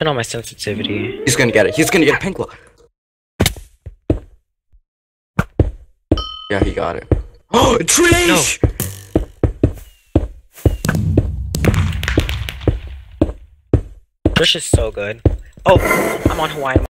Turn on my sensitivity. He's gonna get it. He's gonna get a pink look. Yeah, he got it. Oh, Trish! This is so good. Oh, I'm on Hawaii.